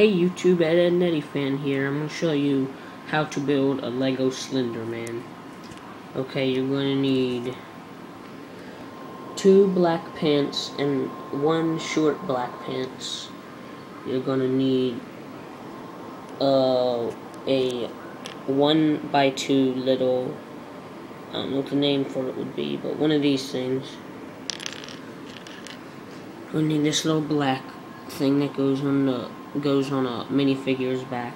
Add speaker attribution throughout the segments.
Speaker 1: Hey YouTube, Ed, Edd n Eddy fan here. I'm going to show you how to build a Lego Slender Man. Okay, you're going to need two black pants and one short black pants. You're going to need uh, a one by two little, I don't know what the name for it would be, but one of these things. We need this little black thing that goes on the goes on a minifigure's back.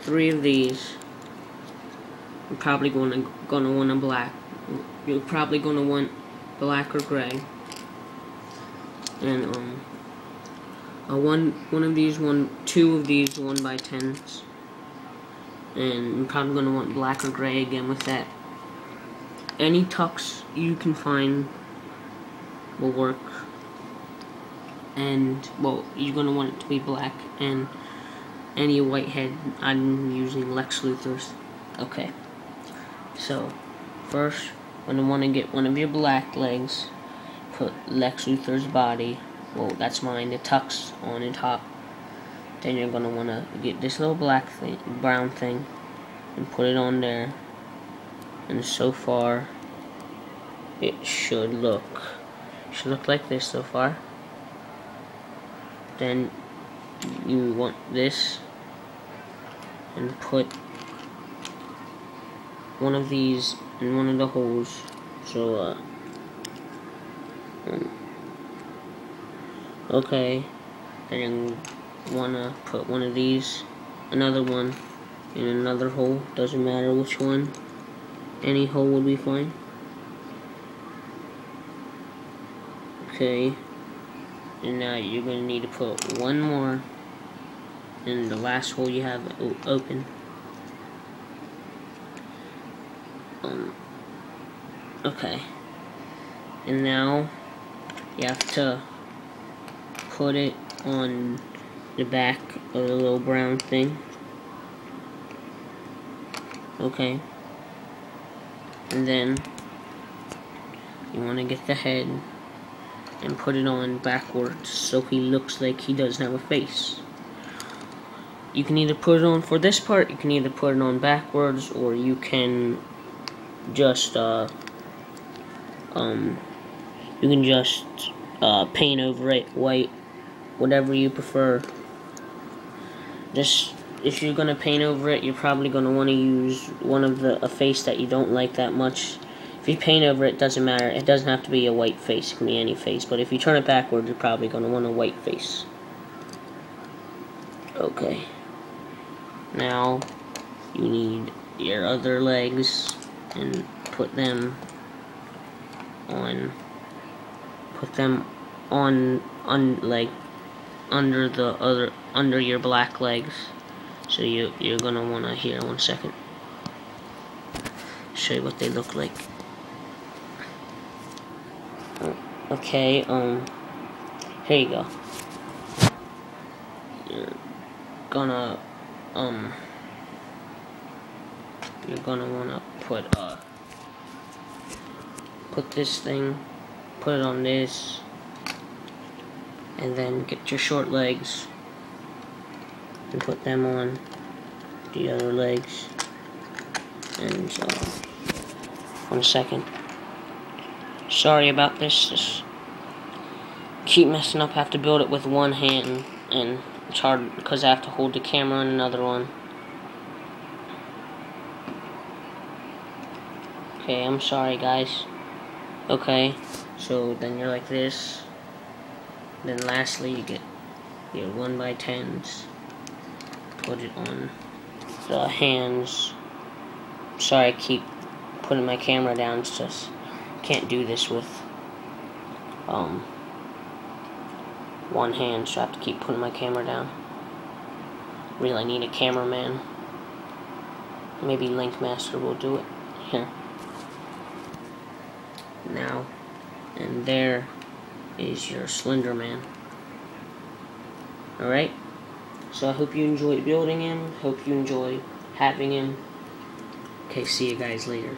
Speaker 1: Three of these. You're probably gonna gonna want a black. You're probably gonna want black or gray. And um, a one one of these one two of these one by tens. And you're probably gonna want black or gray again with that. Any tux you can find will work and well you're gonna want it to be black and any white head I'm using Lex Luthor's. Okay. So first when you want to get one of your black legs put Lex Luthor's body well that's mine the tux on the top. Then you're gonna want to get this little black thing brown thing and put it on there. And so far it should look should look like this so far then you want this and put one of these in one of the holes. So uh um, okay. Then you wanna put one of these another one in another hole. Doesn't matter which one. Any hole would be fine. Okay and now you're going to need to put one more in the last hole you have open. Um, okay. And now you have to put it on the back of the little brown thing. Okay. And then you want to get the head and put it on backwards so he looks like he doesn't have a face. You can either put it on for this part, you can either put it on backwards, or you can just, uh, um, you can just, uh, paint over it white, whatever you prefer. Just, if you're gonna paint over it, you're probably gonna want to use one of the, a face that you don't like that much if you paint over it, doesn't matter. It doesn't have to be a white face. It can be any face. But if you turn it backwards, you're probably going to want a white face. Okay. Now, you need your other legs and put them on put them on on like under the other under your black legs so you you're gonna want to here one second show you what they look like Okay, um, here you go. You're gonna, um, you're gonna wanna put, uh, put this thing, put it on this, and then get your short legs, and put them on the other legs, and, uh, one second. Sorry about this. Just keep messing up. have to build it with one hand, and it's hard because I have to hold the camera in another one. Okay, I'm sorry, guys. Okay, so then you're like this. Then lastly, you get your 1 by 10s Put it on the hands. Sorry, I keep putting my camera down. It's just can't do this with um, one hand, so I have to keep putting my camera down. Really need a cameraman. Maybe Linkmaster will do it. Here. Now, and there is your Slender Man. Alright? So I hope you enjoyed building him. Hope you enjoy having him. Okay, see you guys later.